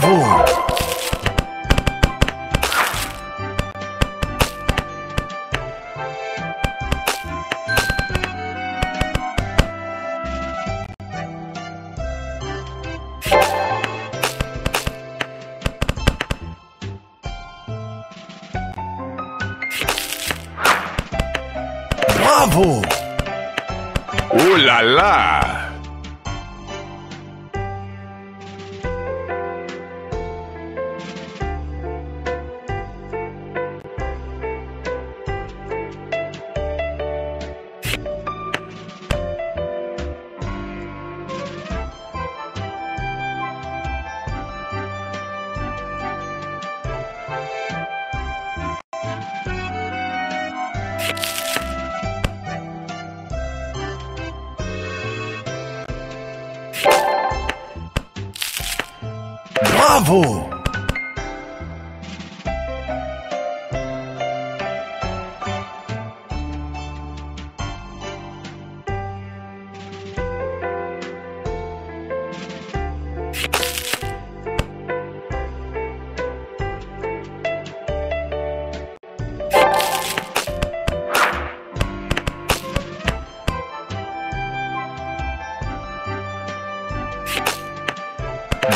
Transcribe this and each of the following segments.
bravo. Bravo! Uh lá lá! Bravo!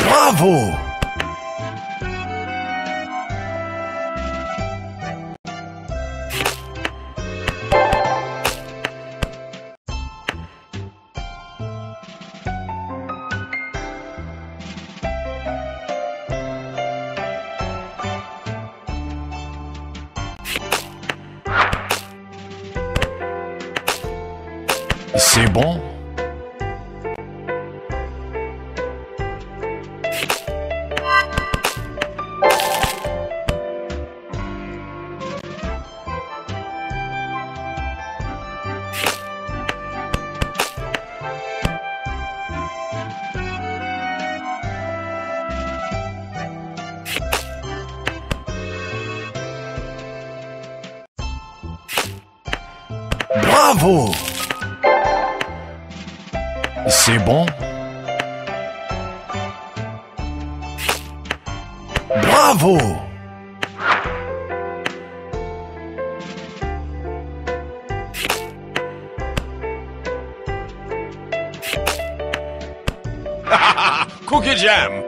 Bravo C'est bon. Bravo C'est bon. Bravo. Cookie Jam